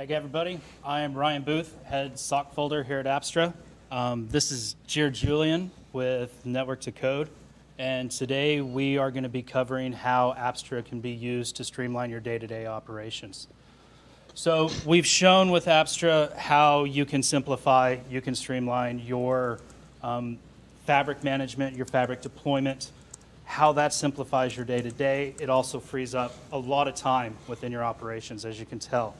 Hey everybody, I am Ryan Booth, head SOC folder here at Apstra. Um, this is Jere Julian with Network to Code, and today we are going to be covering how Apstra can be used to streamline your day-to-day operations. So we've shown with Apstra how you can simplify, you can streamline your um, fabric management, your fabric deployment, how that simplifies your day-to-day. It also frees up a lot of time within your operations, as you can tell.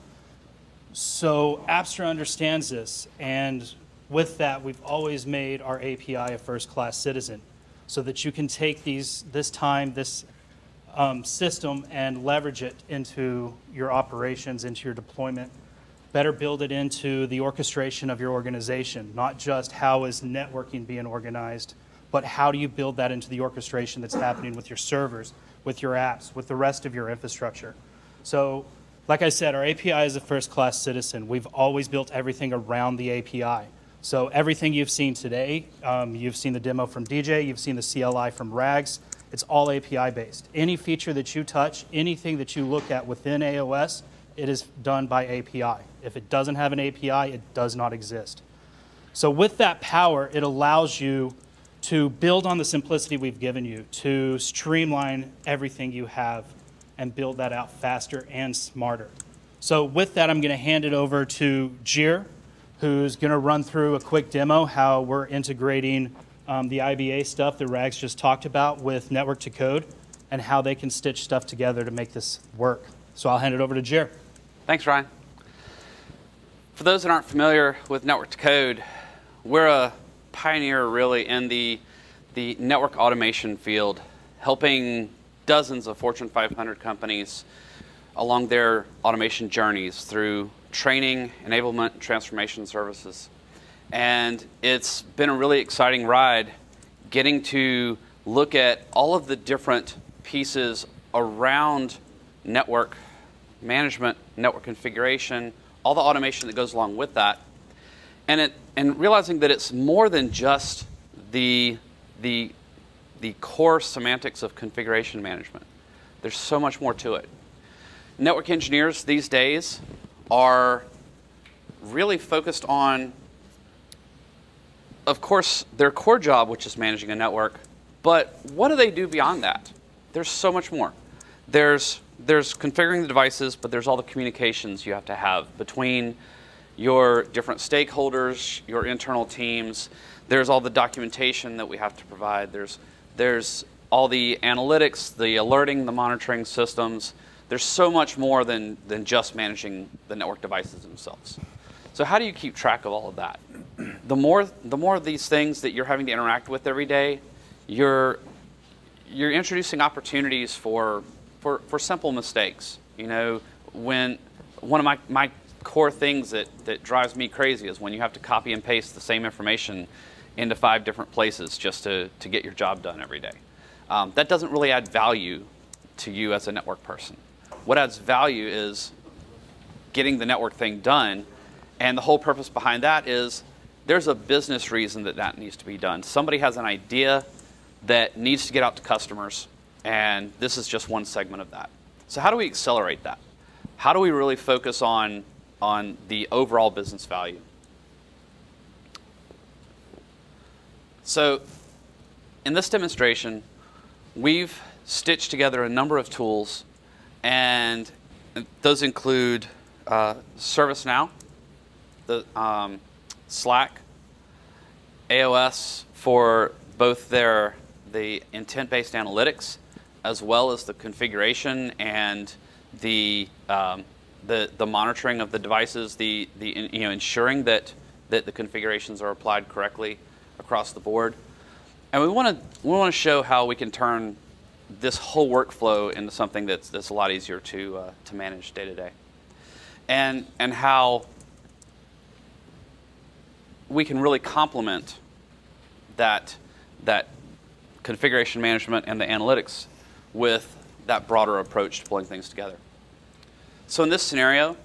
So Apstra understands this, and with that, we've always made our API a first-class citizen, so that you can take these this time, this um, system, and leverage it into your operations, into your deployment. Better build it into the orchestration of your organization, not just how is networking being organized, but how do you build that into the orchestration that's happening with your servers, with your apps, with the rest of your infrastructure. So like I said, our API is a first-class citizen. We've always built everything around the API. So everything you've seen today, um, you've seen the demo from DJ, you've seen the CLI from Rags, it's all API based. Any feature that you touch, anything that you look at within AOS, it is done by API. If it doesn't have an API, it does not exist. So with that power, it allows you to build on the simplicity we've given you, to streamline everything you have and build that out faster and smarter. So with that, I'm going to hand it over to Jere, who's going to run through a quick demo how we're integrating um, the IBA stuff that Rags just talked about with Network to Code and how they can stitch stuff together to make this work. So I'll hand it over to Jere. Thanks, Ryan. For those that aren't familiar with Network to Code, we're a pioneer really in the, the network automation field, helping dozens of Fortune 500 companies along their automation journeys through training, enablement, transformation services. And it's been a really exciting ride getting to look at all of the different pieces around network management, network configuration, all the automation that goes along with that. And, it, and realizing that it's more than just the, the the core semantics of configuration management. There's so much more to it. Network engineers these days are really focused on, of course, their core job, which is managing a network, but what do they do beyond that? There's so much more. There's, there's configuring the devices, but there's all the communications you have to have between your different stakeholders, your internal teams. There's all the documentation that we have to provide. There's there's all the analytics, the alerting, the monitoring systems. There's so much more than, than just managing the network devices themselves. So how do you keep track of all of that? The more, the more of these things that you're having to interact with every day, you're, you're introducing opportunities for, for, for simple mistakes. You know, when one of my, my core things that, that drives me crazy is when you have to copy and paste the same information into five different places just to, to get your job done every day. Um, that doesn't really add value to you as a network person. What adds value is getting the network thing done, and the whole purpose behind that is there's a business reason that that needs to be done. Somebody has an idea that needs to get out to customers, and this is just one segment of that. So how do we accelerate that? How do we really focus on, on the overall business value? So in this demonstration, we've stitched together a number of tools, and those include uh, ServiceNow, the um, Slack, AOS for both their the intent-based analytics, as well as the configuration and the um, the the monitoring of the devices, the the you know ensuring that that the configurations are applied correctly across the board. And we want to we want to show how we can turn this whole workflow into something that's that's a lot easier to uh, to manage day to day, and and how we can really complement that that configuration management and the analytics with that broader approach to pulling things together. So in this scenario,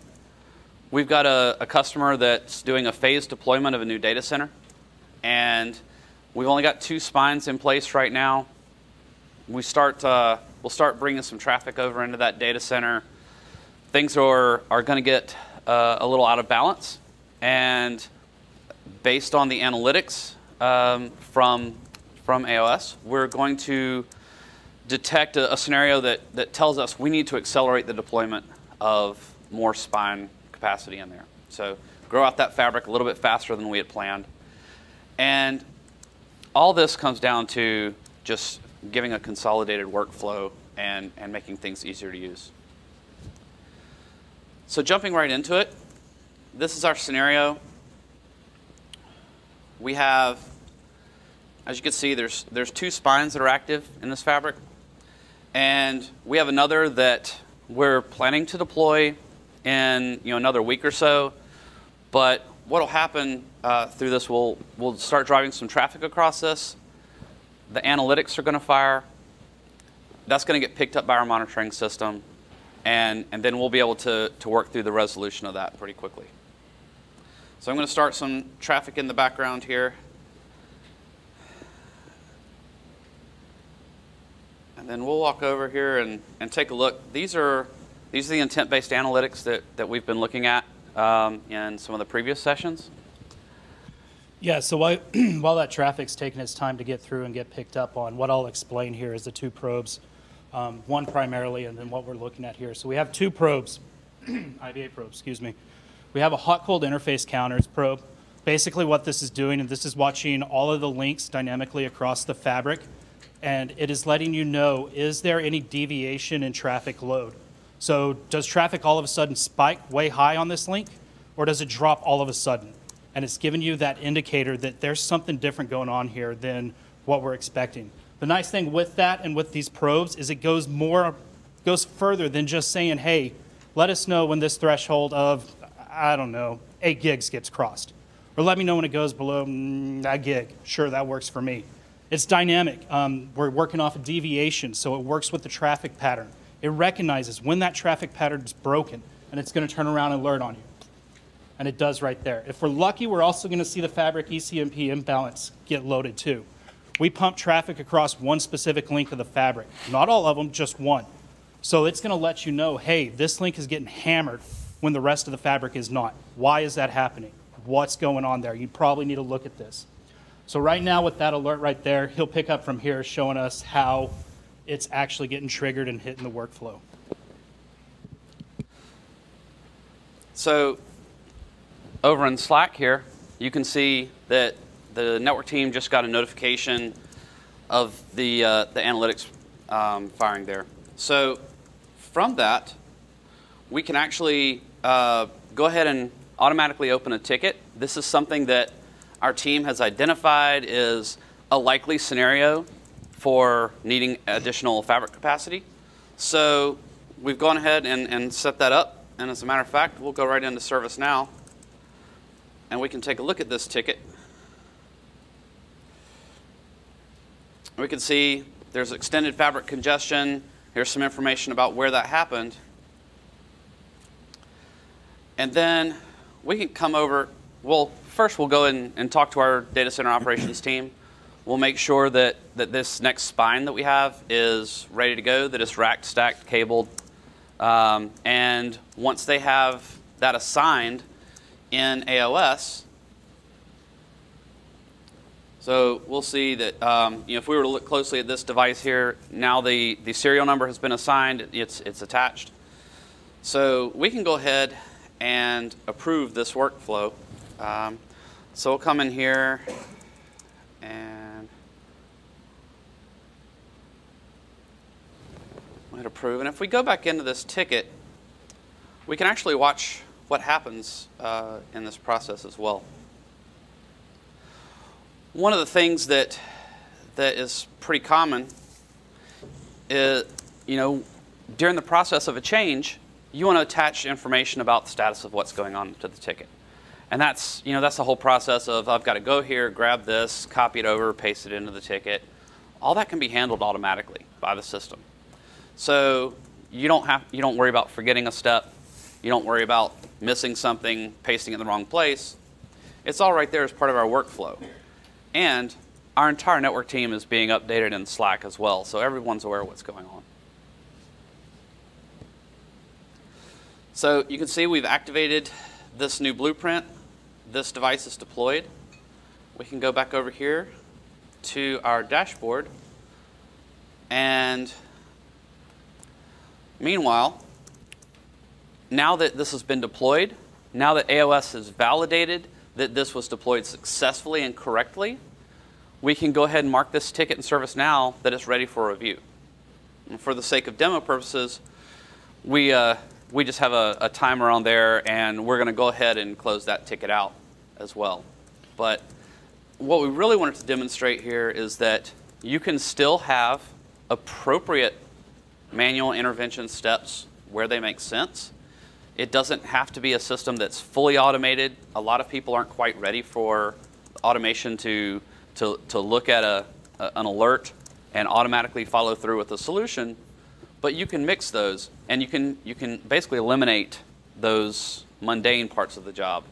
we've got a, a customer that's doing a phased deployment of a new data center and we've only got two spines in place right now. We start, uh, we'll start bringing some traffic over into that data center. Things are, are going to get uh, a little out of balance. And based on the analytics um, from, from AOS, we're going to detect a, a, scenario that, that tells us we need to accelerate the deployment of more spine capacity in there. So grow out that fabric a little bit faster than we had planned. And all this comes down to just giving a consolidated workflow and, and making things easier to use. So jumping right into it, this is our scenario. We have, as you can see, there's, there's two spines that are active in this fabric. And we have another that we're planning to deploy in you know, another week or so. But what will happen uh, through this, we'll, we'll start driving some traffic across this. The analytics are going to fire. That's going to get picked up by our monitoring system and, and then we'll be able to, to work through the resolution of that pretty quickly. So I'm going to start some traffic in the background here. And then we'll walk over here and, and take a look. These are, these are the intent-based analytics that, that we've been looking at um, in some of the previous sessions. Yeah, so while, while that traffic's taking its time to get through and get picked up on, what I'll explain here is the two probes um, one primarily, and then what we're looking at here. So we have two probes, IBA probes, excuse me. We have a hot-cold interface counters probe. Basically what this is doing, and this is watching all of the links dynamically across the fabric, and it is letting you know, is there any deviation in traffic load? So does traffic all of a sudden spike way high on this link, or does it drop all of a sudden? And it's giving you that indicator that there's something different going on here than what we're expecting. The nice thing with that and with these probes is it goes more, goes further than just saying, hey, let us know when this threshold of, I don't know, eight gigs gets crossed. Or let me know when it goes below mm, that gig. Sure, that works for me. It's dynamic. Um, we're working off a deviation, so it works with the traffic pattern. It recognizes when that traffic pattern is broken, and it's going to turn around and alert on you. And it does right there. If we're lucky, we're also going to see the fabric ECMP imbalance get loaded too. We pump traffic across one specific link of the fabric. Not all of them, just one. So it's going to let you know, hey, this link is getting hammered when the rest of the fabric is not. Why is that happening? What's going on there? You probably need to look at this. So right now with that alert right there, he'll pick up from here showing us how it's actually getting triggered and hitting the workflow. So over in Slack here, you can see that the network team just got a notification of the, uh, the analytics um, firing there. So from that, we can actually uh, go ahead and automatically open a ticket. This is something that our team has identified is a likely scenario for needing additional fabric capacity. So we've gone ahead and, and set that up. And as a matter of fact, we'll go right into ServiceNow. And we can take a look at this ticket. We can see there's extended fabric congestion. Here's some information about where that happened. And then we can come over, well, first we'll go in and talk to our data center operations team. We'll make sure that, that this next spine that we have is ready to go, that it's racked, stacked, cabled. Um, and once they have that assigned in AOS, so we'll see that um, you know, if we were to look closely at this device here, now the, the serial number has been assigned, it's, it's attached. So we can go ahead and approve this workflow. Um, so we'll come in here and we'll approve. And if we go back into this ticket, we can actually watch what happens uh, in this process as well. One of the things that that is pretty common is, you know, during the process of a change, you want to attach information about the status of what's going on to the ticket. And that's, you know, that's the whole process of I've got to go here, grab this, copy it over, paste it into the ticket. All that can be handled automatically by the system. So you don't have you don't worry about forgetting a step. You don't worry about missing something, pasting in the wrong place. It's all right there as part of our workflow. And our entire network team is being updated in Slack as well, so everyone's aware of what's going on. So you can see we've activated this new blueprint. This device is deployed. We can go back over here to our dashboard. And meanwhile, now that this has been deployed, now that AOS has validated that this was deployed successfully and correctly, we can go ahead and mark this ticket in ServiceNow that it's ready for review. And for the sake of demo purposes, we, uh, we just have a, a timer on there and we're going to go ahead and close that ticket out as well. But what we really wanted to demonstrate here is that you can still have appropriate manual intervention steps where they make sense. It doesn't have to be a system that's fully automated. A lot of people aren't quite ready for automation to, to, to look at a, a, an alert and automatically follow through with a solution. But you can mix those and you can, you can basically eliminate those mundane parts of the job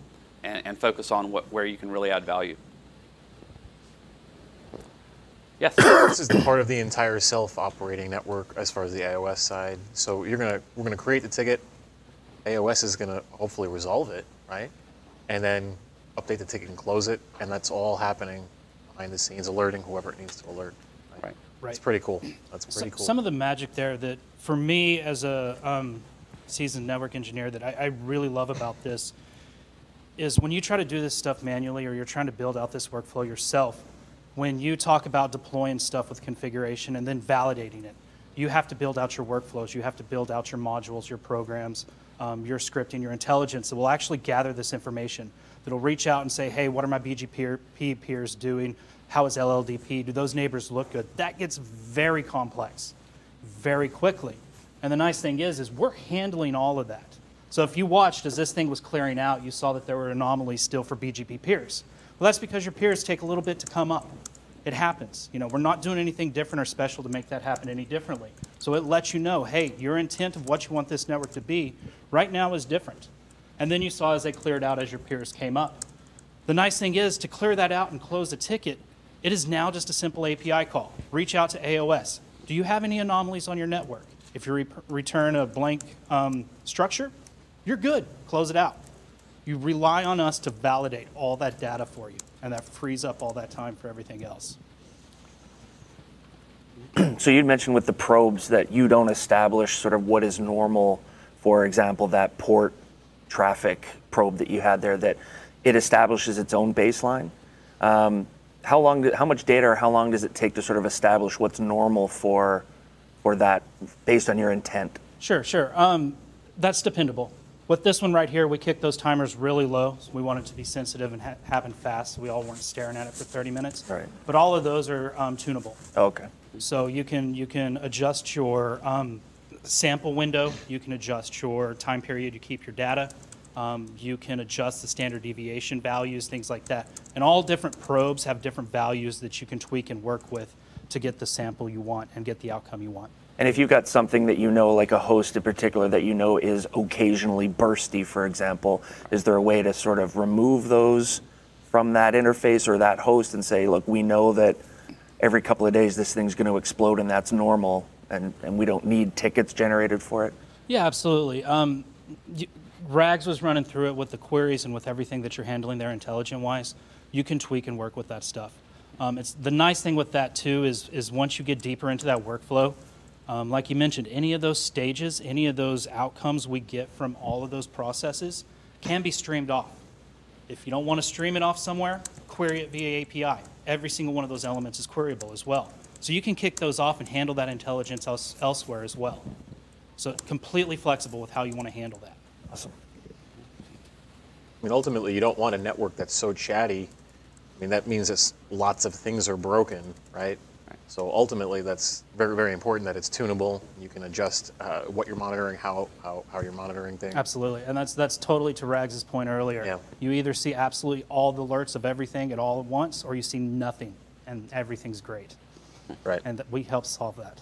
and, and focus on what, where you can really add value. Yes. this is the part of the entire self-operating network as far as the AOS side. So you're gonna we're gonna create the ticket. AOS is gonna hopefully resolve it, right? And then update the ticket and close it, and that's all happening behind the scenes, alerting whoever it needs to alert. Right. Right. It's pretty cool. That's pretty Some, cool. some of the magic there that, for me as a um, seasoned network engineer, that I, I really love about this is when you try to do this stuff manually or you're trying to build out this workflow yourself, when you talk about deploying stuff with configuration and then validating it, you have to build out your workflows. You have to build out your modules, your programs, um, your scripting, your intelligence that will actually gather this information. That'll reach out and say, hey, what are my BGP peers doing? How is LLDP? Do those neighbors look good? That gets very complex very quickly. And the nice thing is, is we're handling all of that. So if you watched as this thing was clearing out, you saw that there were anomalies still for BGP peers. Well, that's because your peers take a little bit to come up. It happens. You know, we're not doing anything different or special to make that happen any differently. So it lets you know, hey, your intent of what you want this network to be right now is different. And then you saw as they cleared out as your peers came up. The nice thing is to clear that out and close the ticket, it is now just a simple API call. Reach out to AOS. Do you have any anomalies on your network? If you re return a blank um, structure, you're good. Close it out. You rely on us to validate all that data for you, and that frees up all that time for everything else. So you'd mentioned with the probes that you don't establish sort of what is normal. For example, that port traffic probe that you had there, that it establishes its own baseline. Um, how long, do, how much data or how long does it take to sort of establish what's normal for, for that based on your intent? Sure, sure. Um, that's dependable. With this one right here, we kicked those timers really low. So we wanted to be sensitive and ha happen fast. So we all weren't staring at it for 30 minutes. Right. But all of those are um, tunable. Okay. So you can you can adjust your um, sample window. You can adjust your time period you keep your data. Um, you can adjust the standard deviation values, things like that. And all different probes have different values that you can tweak and work with to get the sample you want and get the outcome you want. And if you've got something that you know, like a host in particular, that you know is occasionally bursty, for example, is there a way to sort of remove those from that interface or that host and say, look, we know that every couple of days this thing's going to explode and that's normal and, and we don't need tickets generated for it? Yeah, absolutely. Um, Rags was running through it with the queries and with everything that you're handling there intelligent-wise. You can tweak and work with that stuff. Um, it's the nice thing with that too is is once you get deeper into that workflow, um, like you mentioned, any of those stages, any of those outcomes we get from all of those processes can be streamed off. If you don't want to stream it off somewhere, query it via API. Every single one of those elements is queryable as well. So you can kick those off and handle that intelligence else, elsewhere as well. So completely flexible with how you want to handle that. Awesome. I mean, ultimately, you don't want a network that's so chatty. I mean, that means that lots of things are broken, right? Right. So ultimately, that's very, very important that it's tunable. You can adjust uh, what you're monitoring, how, how, how you're monitoring things. Absolutely, and that's that's totally to Rags's point earlier. Yeah. You either see absolutely all the alerts of everything at all at once, or you see nothing and everything's great, Right. and that we help solve that.